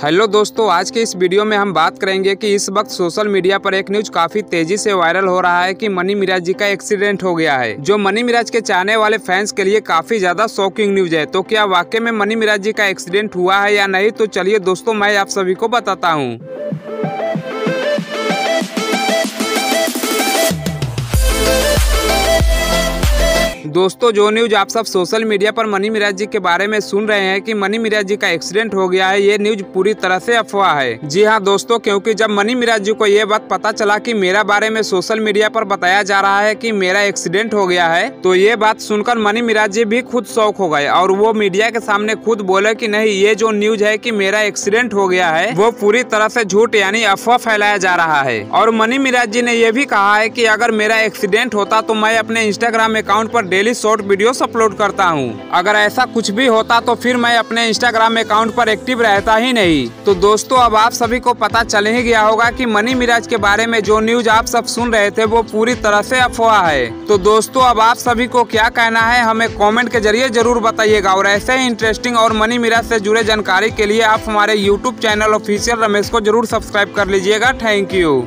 Hello दोस्तों, आज के इस वीडियो में हम बात करेंगे कि इस वक्त सोशल मीडिया पर एक न्यूज़ काफ़ी तेज़ी से वायरल हो रहा है कि मनी मिराज जी का एक्सीडेंट हो गया है। जो मनी मिराज के चाहने वाले फैंस के लिए काफ़ी ज़्यादा शॉकिंग न्यूज़ है। तो क्या वाकई में मनी मिराज जी का एक्सीडेंट हुआ है या नहीं? तो चलिए दोस्तों, मैं आप सभी को बताता हूँ। दोस्तों, जो न्यूज़ आप सब सोशल मीडिया पर मनी मिराज जी के बारे में सुन रहे हैं कि मनी मिराज जी का एक्सीडेंट हो गया है, ये न्यूज़ पूरी तरह से अफवाह है। जी हाँ दोस्तों, क्योंकि जब मनी मिराज जी को ये बात पता चला कि मेरा बारे में सोशल मीडिया पर बताया जा रहा है कि मेरा एक्सीडेंट हो गया है तो ये बात सुनकर मनी मिराज जी भी खुद शौक हो गए और वो मीडिया के सामने खुद बोले की नहीं, ये जो न्यूज़ है की मेरा एक्सीडेंट हो गया है, वो पूरी तरह से झूठ यानी अफवाह फैलाया जा रहा है। और मनी मिराज जी ने यह भी कहा है की अगर मेरा एक्सीडेंट होता तो मैं अपने इंस्टाग्राम अकाउंट पर डेली शॉर्ट वीडियोस अपलोड करता हूँ। अगर ऐसा कुछ भी होता तो फिर मैं अपने इंस्टाग्राम अकाउंट पर एक्टिव रहता ही नहीं। तो दोस्तों, अब आप सभी को पता चल ही गया होगा कि मनी मिराज के बारे में जो न्यूज़ आप सब सुन रहे थे वो पूरी तरह से अफवाह है। तो दोस्तों, अब आप सभी को क्या कहना है, हमें कॉमेंट के ज़रिए ज़रूर बताइएगा। और ऐसे ही इंटरेस्टिंग और मनी मिराज से जुड़े जानकारी के लिए आप हमारे यूट्यूब चैनल ऑफिशियल रमेश को ज़रूर सब्सक्राइब कर लीजिएगा। Thank you